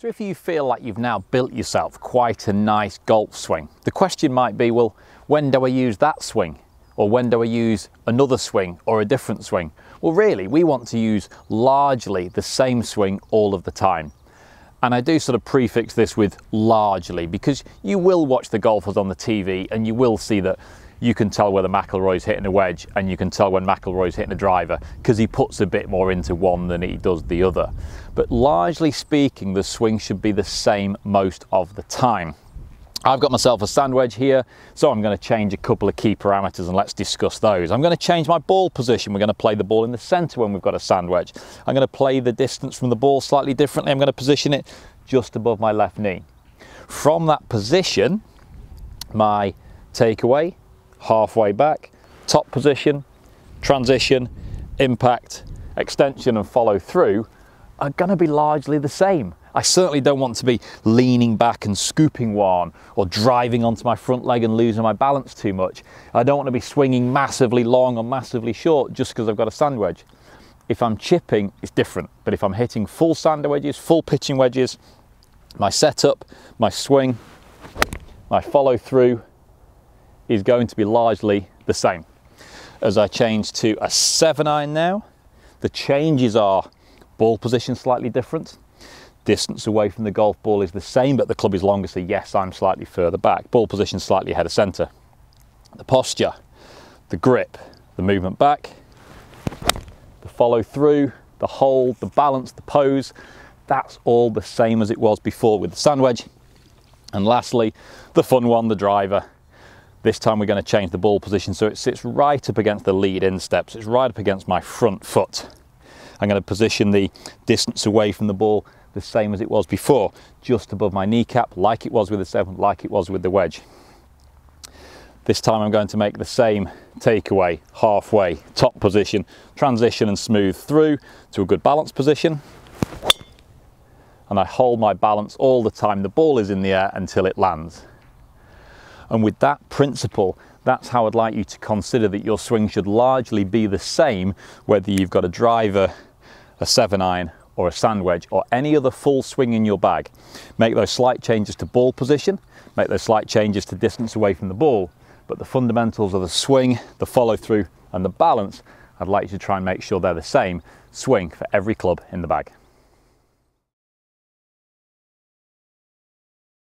So if you feel like you've now built yourself quite a nice golf swing, the question might be, well, when do I use that swing? Or when do I use another swing or a different swing? Well, really, we want to use largely the same swing all of the time. And I do sort of prefix this with largely because you will watch the golfers on the TV and you will see that you can tell whether McIlroy's hitting a wedge and you can tell when McIlroy's hitting a driver because he puts a bit more into one than he does the other. But largely speaking, the swing should be the same most of the time. I've got myself a sand wedge here, so I'm going to change a couple of key parameters and let's discuss those. I'm going to change my ball position. We're going to play the ball in the centre when we've got a sand wedge. I'm going to play the distance from the ball slightly differently. I'm going to position it just above my left knee. From that position, my takeaway halfway back, top position, transition, impact, extension and follow through are going to be largely the same. I certainly don't want to be leaning back and scooping one or driving onto my front leg and losing my balance too much. I don't want to be swinging massively long or massively short just because I've got a sand wedge. If I'm chipping, it's different. But if I'm hitting full sand wedges, full pitching wedges, my setup, my swing, my follow through, is going to be largely the same. As I change to a 7 iron now, the changes are ball position slightly different, distance away from the golf ball is the same, but the club is longer, so yes, I'm slightly further back. Ball position slightly ahead of centre. The posture, the grip, the movement back, the follow through, the hold, the balance, the pose, that's all the same as it was before with the sand wedge. And lastly, the fun one, the driver, this time we're going to change the ball position so it sits right up against the lead instep, so it's right up against my front foot. I'm going to position the distance away from the ball the same as it was before, just above my kneecap, like it was with the seven, like it was with the wedge. This time I'm going to make the same takeaway, halfway, top position, transition and smooth through to a good balance position. And I hold my balance all the time the ball is in the air until it lands. And with that principle, that's how I'd like you to consider that your swing should largely be the same whether you've got a driver, a seven iron, or a sand wedge, or any other full swing in your bag. Make those slight changes to ball position, make those slight changes to distance away from the ball, but the fundamentals of the swing, the follow through, and the balance, I'd like you to try and make sure they're the same swing for every club in the bag.